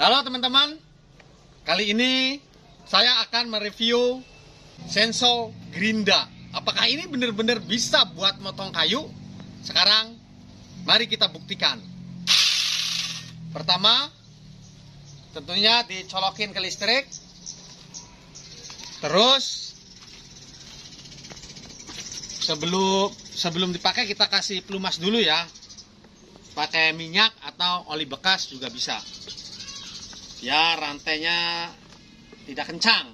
Halo teman-teman, kali ini saya akan mereview Senso Grinda. Apakah ini benar-benar bisa buat motong kayu? Sekarang, mari kita buktikan. Pertama, tentunya dicolokin ke listrik. Terus, sebelum sebelum dipakai kita kasih pelumas dulu ya. Pakai minyak atau oli bekas juga bisa ya rantainya tidak kencang.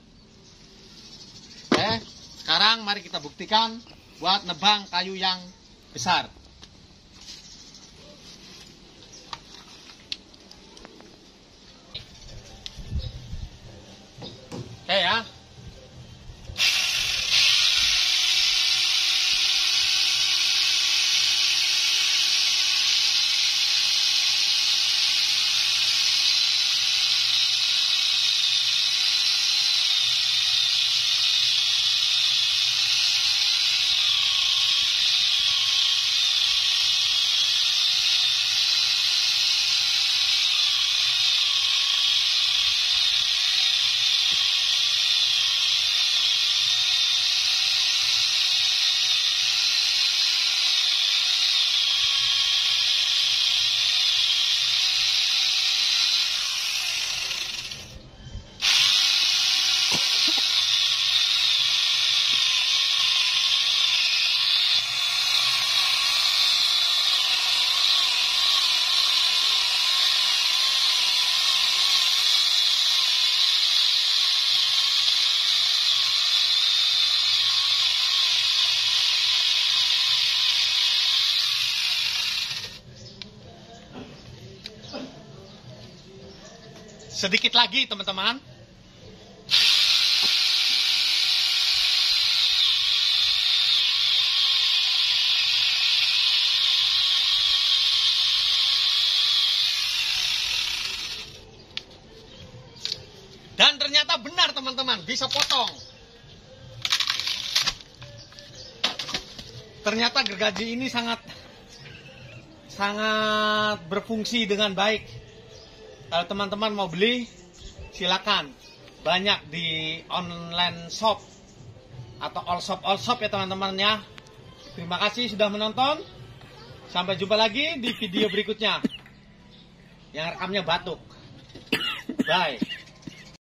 Oke sekarang mari kita buktikan buat nebang kayu yang besar. Oke ya sedikit lagi teman-teman ternyata benar teman-teman. Bisa potong. Ternyata gergaji ini sangat sangat berfungsi dengan baik. Kalau teman-teman mau beli silakan. Banyak di online shop atau all shop all shop ya teman-teman ya. Terima kasih sudah menonton. Sampai jumpa lagi di video berikutnya. Yang rekamnya batuk. Bye